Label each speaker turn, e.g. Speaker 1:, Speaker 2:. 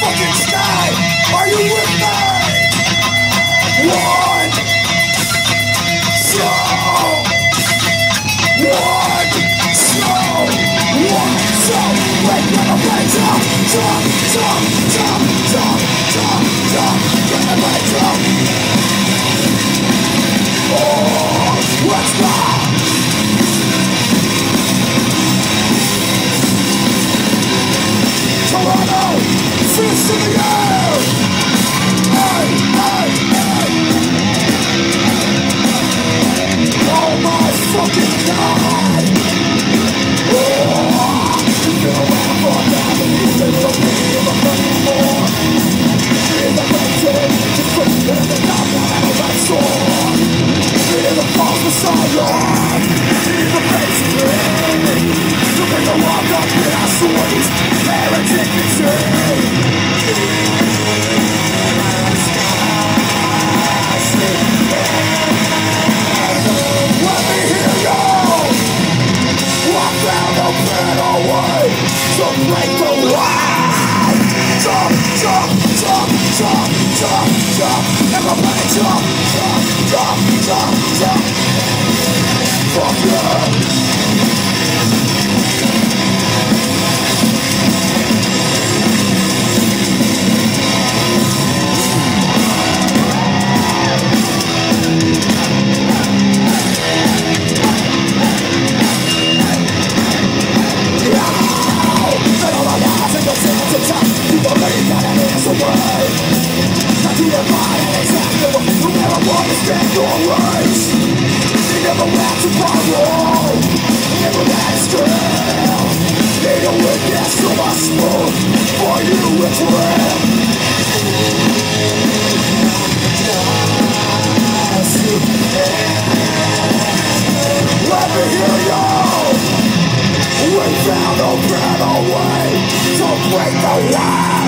Speaker 1: fucking sky. Are you with me? One, slow. One, slow. One, slow. Wake up, wake up, jump, jump, jump, jump, jump, jump, get the up. Found a better way to break the! Jump, jump, jump, jump, jump, jump, everybody jump, jump, jump, jump, jump. Fuck you! Found a better way to break the wall.